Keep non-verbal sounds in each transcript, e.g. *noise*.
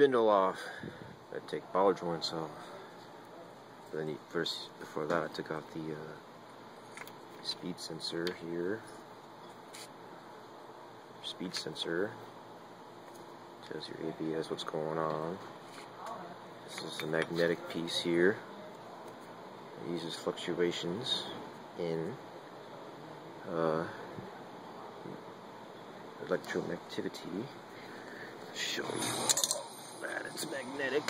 spindle off. Gotta take ball joints off. Then you, first, before that, I took out the uh, speed sensor here. Speed sensor tells your ABS what's going on. This is a magnetic piece here. It uses fluctuations in uh, electronegativity. Show you it's magnetic.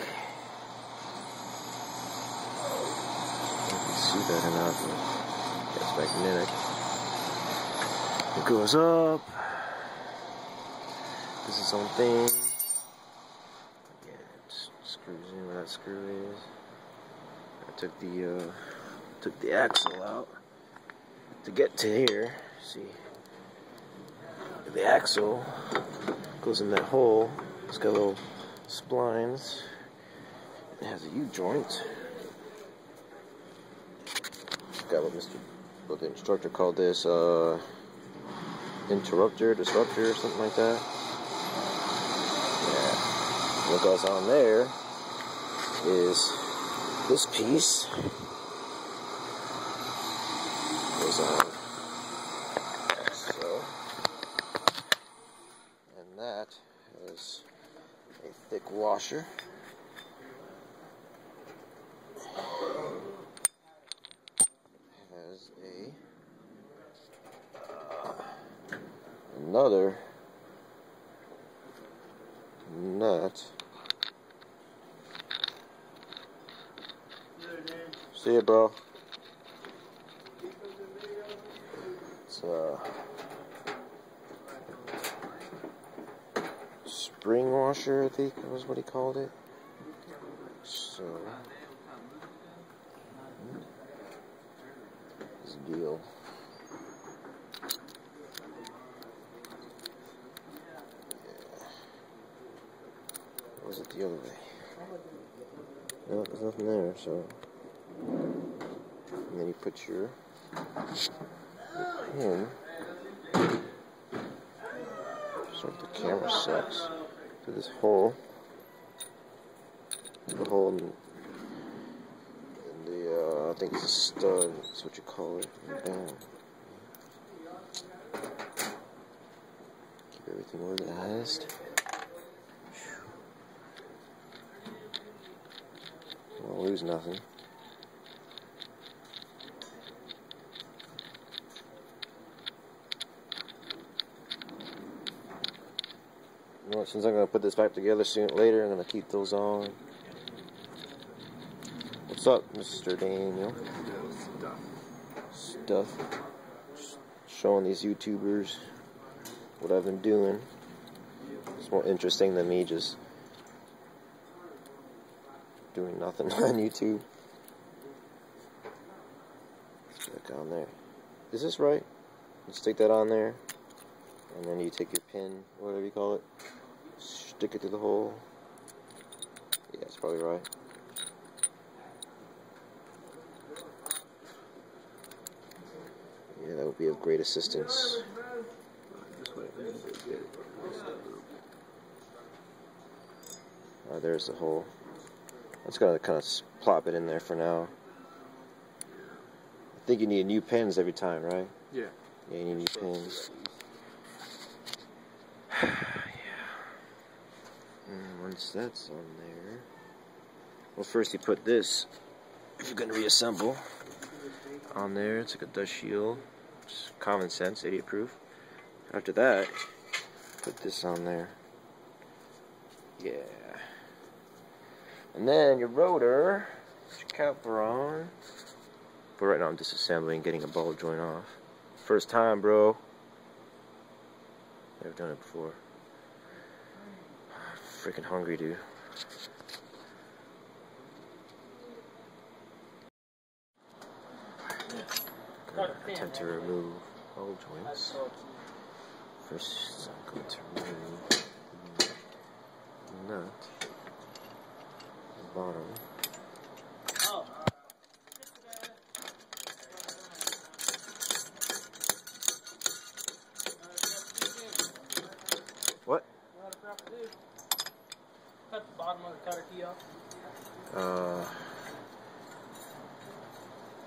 You can see that not, it's magnetic. It goes up. This is its own thing. Again, it screws in where that screw is. I took the uh, took the axle out to get to here. See, the axle goes in that hole. It's got a little splines. It has a U joint. Got what Mr. what the instructor called this uh, interrupter, disruptor, or something like that. Yeah. What goes on there is this piece so, and that has washer. Has a uh, another nut. See ya, bro. It's a spring washer, I think was what he called it. So, hmm, this deal. Yeah. Was it the other way? No, there's nothing there, so. And then you put your, your pin. So the camera sucks. This hole. The hole in, in the, uh, I think it's a stud, that's what you call it. Keep everything organized. Won't lose nothing. Since I'm going to put this back together soon later, I'm going to keep those on. What's up, Mr. Daniel? Stuff. Just showing these YouTubers what I've been doing. It's more interesting than me just doing nothing *laughs* on YouTube. Let's back on there. Is this right? You stick that on there, and then you take your pin, whatever you call it, stick it to the hole. Yeah, it's probably right. Yeah, that would be of great assistance. Uh, there's the hole. I'm just gonna kind of plop it in there for now. I think you need new pins every time, right? Yeah. Yeah, you need new pins. And once that's on there, well, first you put this, if you're gonna reassemble, on there. It's like a dust shield. Just common sense, idiot proof. After that, put this on there. Yeah. And then your rotor, your caliper on. But right now I'm disassembling, getting a ball joint off. First time, bro. Never done it before. Freaking hungry, dude. Attempt to remove ball joints. First, I'm going to remove nut, bottom. What? have to do. Cut the bottom of the cotter key off. Uh,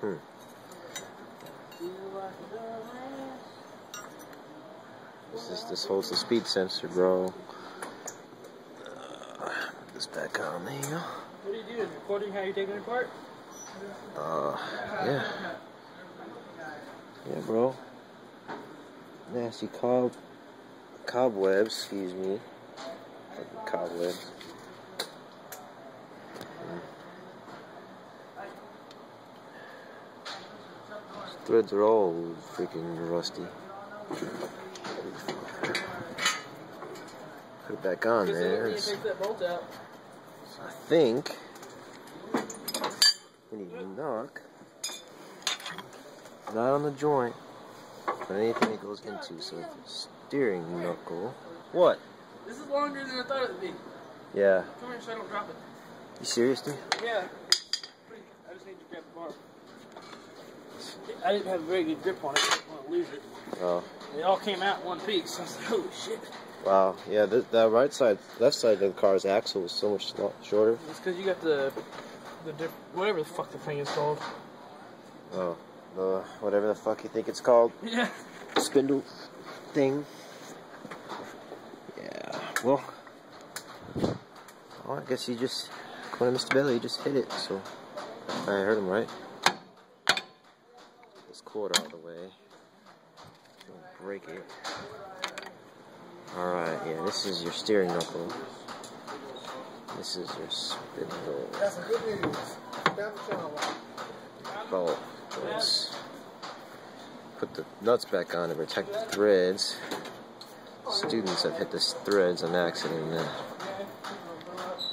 hmm. This is this holds the speed sensor, bro. Uh, put this back on there. What are you doing? Recording how you're taking it apart? Uh, yeah. Yeah, bro. Nasty cob cobwebs, excuse me. Cobwebs. Threads are all freaking rusty. Put it back on there. It's- take that bolt out. I think we need to knock not on the joint, but anything it goes into. So steering knuckle. What? This is longer than I thought it would be. Yeah. Come here so I don't drop it. You serious, dude? Yeah. I just need to grab the bar. I didn't have a very good grip on it. I didn't want to lose it. Oh. It all came out in one piece. I was like, holy shit. Wow. Yeah. The, the right side, left side of the car's axle is so much shorter. It's because you got the, the diff- whatever the fuck the thing is called. Oh. The whatever the fuck you think it's called, Yeah. spindle thing. Yeah. Well. Oh, I guess he just, according to Mr. Belly, he just hit it. So I heard him right. Cord out of the way. Don't break it. Alright, yeah, this is your steering knuckle. This is your spindle. That's some good news. That's what y'all bolt. Put the nuts back on to protect the threads. Students have hit the threads on accident and then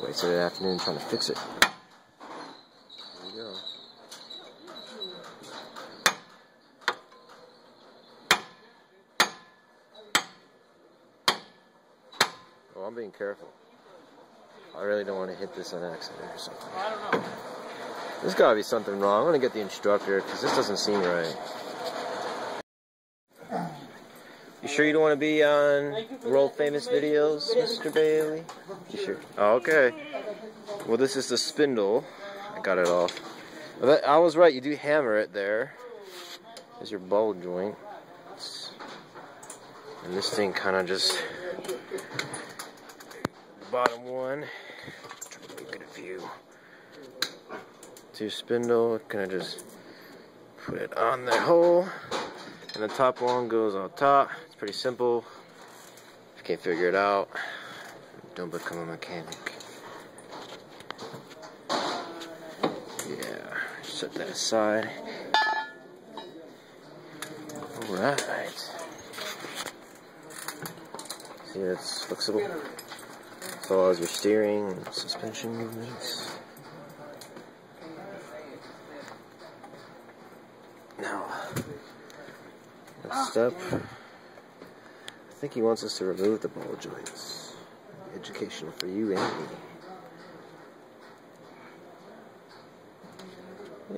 wasted the afternoon trying to fix it. There you go. Oh, I'm being careful. I really don't want to hit this on accident or something. I don't know. There's gotta be something wrong. I'm gonna get the instructor because this doesn't seem right. You sure you don't want to be on world famous videos, Mr. Bailey? You sure? Oh, okay. Well, this is the spindle. I got it off. I was right. You do hammer it there. There's your ball joint. And this thing kind of just bottom one. Make a view to spindle, kind of just put it on the hole, and the top one goes on top. It's pretty simple. If you can't figure it out, don't become a mechanic. Yeah, set that aside. Alright. See, it's flexible. As your steering and suspension movements. Now, next oh, step, I think he wants us to remove the ball joints. Educational for you and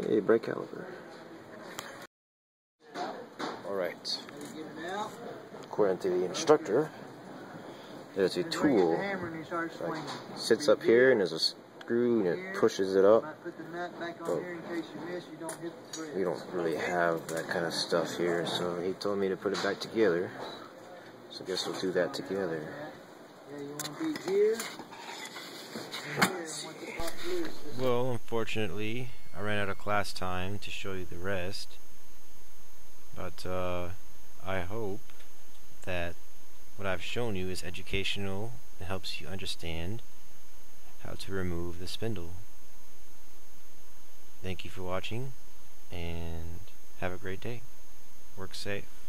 me. Hey, brake caliper. Alright. According to the instructor, there's a tool like sits up here and there's a screw and it pushes it up. Put the nut back Oh. on here in case you miss, you don't hit the thread. We don't really have that kind of stuff here, so he told me to put it back together. So I guess we'll do that together. Yeah, you want to be here. and here, and once it pops loose, just Well, unfortunately, I ran out of class time to show you the rest. But uh, I hope that what I've shown you is educational and helps you understand how to remove the spindle. Thank you for watching and have a great day. Work safe.